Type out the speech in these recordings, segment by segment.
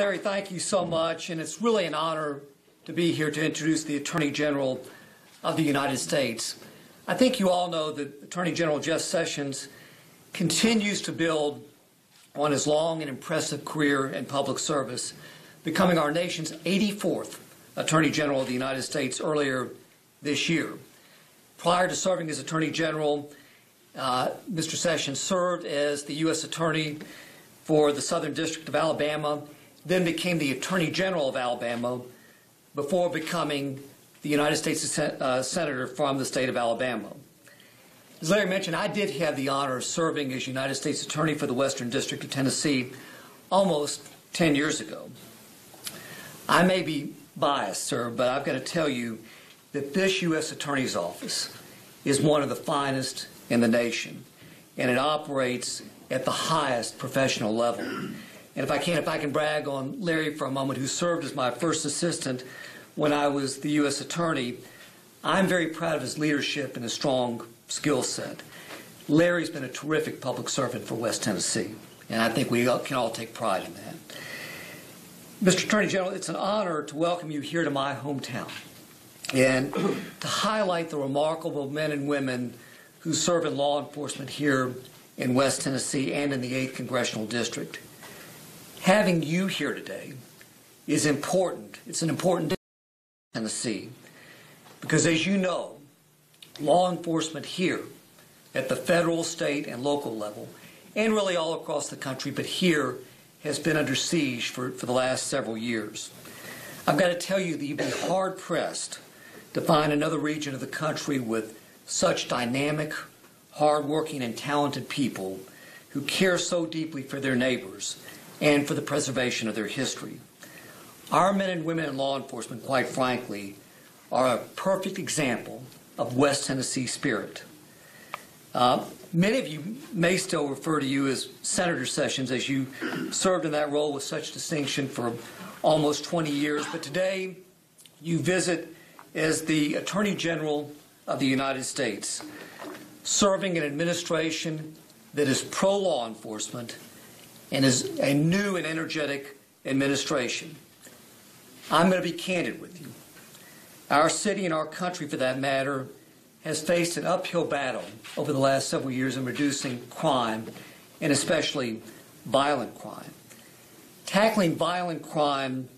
Larry, thank you so much, and it's really an honor to be here to introduce the Attorney General of the United States. I think you all know that Attorney General Jeff Sessions continues to build on his long and impressive career in public service, becoming our nation's 84th Attorney General of the United States earlier this year. Prior to serving as Attorney General, uh, Mr. Sessions served as the U.S. Attorney for the Southern District of Alabama, then became the Attorney General of Alabama before becoming the United States uh, Senator from the state of Alabama. As Larry mentioned, I did have the honor of serving as United States Attorney for the Western District of Tennessee almost 10 years ago. I may be biased, sir, but I've got to tell you that this U.S. Attorney's Office is one of the finest in the nation, and it operates at the highest professional level. And if I can, if I can brag on Larry for a moment, who served as my first assistant when I was the U.S. Attorney, I'm very proud of his leadership and his strong skill set. Larry's been a terrific public servant for West Tennessee, and I think we can all take pride in that. Mr. Attorney General, it's an honor to welcome you here to my hometown and to highlight the remarkable men and women who serve in law enforcement here in West Tennessee and in the 8th Congressional District. Having you here today is important. It's an important day in Tennessee because, as you know, law enforcement here at the federal, state, and local level, and really all across the country, but here has been under siege for, for the last several years. I've got to tell you that you'd be hard pressed to find another region of the country with such dynamic, hardworking, and talented people who care so deeply for their neighbors and for the preservation of their history. Our men and women in law enforcement, quite frankly, are a perfect example of West Tennessee spirit. Uh, many of you may still refer to you as Senator Sessions, as you served in that role with such distinction for almost 20 years, but today you visit as the Attorney General of the United States, serving an administration that is pro law enforcement and is a new and energetic administration. I'm going to be candid with you. Our city and our country, for that matter, has faced an uphill battle over the last several years in reducing crime, and especially violent crime. Tackling violent crime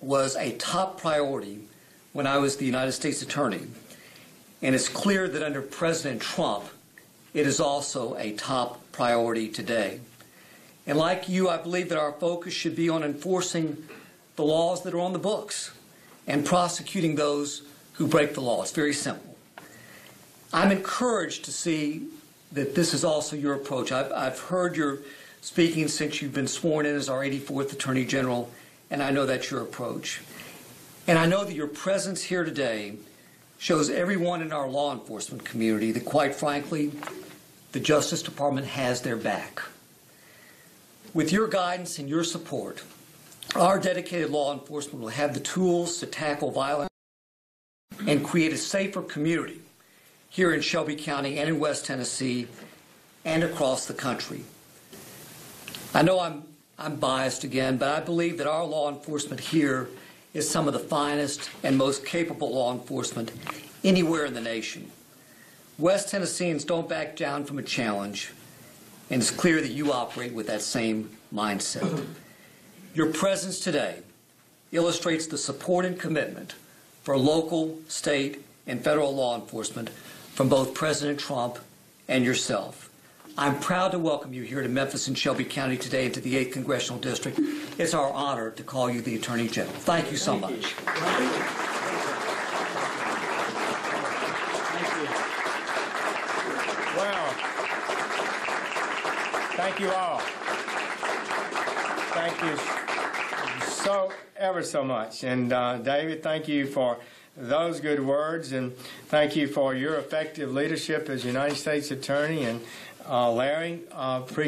was a top priority when I was the United States Attorney. And it's clear that under President Trump, it is also a top priority today. And like you, I believe that our focus should be on enforcing the laws that are on the books and prosecuting those who break the law. It's very simple. I'm encouraged to see that this is also your approach. I've, I've heard your speaking since you've been sworn in as our 84th Attorney General, and I know that's your approach. And I know that your presence here today shows everyone in our law enforcement community that, quite frankly, the Justice Department has their back. With your guidance and your support, our dedicated law enforcement will have the tools to tackle violence and create a safer community here in Shelby County and in West Tennessee and across the country. I know I'm, I'm biased again, but I believe that our law enforcement here is some of the finest and most capable law enforcement anywhere in the nation. West Tennesseans don't back down from a challenge, and it's clear that you operate with that same mindset. Your presence today illustrates the support and commitment for local, state, and federal law enforcement from both President Trump and yourself. I'm proud to welcome you here to Memphis and Shelby County today and to the 8th Congressional District. It's our honor to call you the Attorney General. Thank you so much. Thank you all. Thank you so ever so much. And uh, David, thank you for those good words, and thank you for your effective leadership as United States Attorney. And uh, Larry, uh, appreciate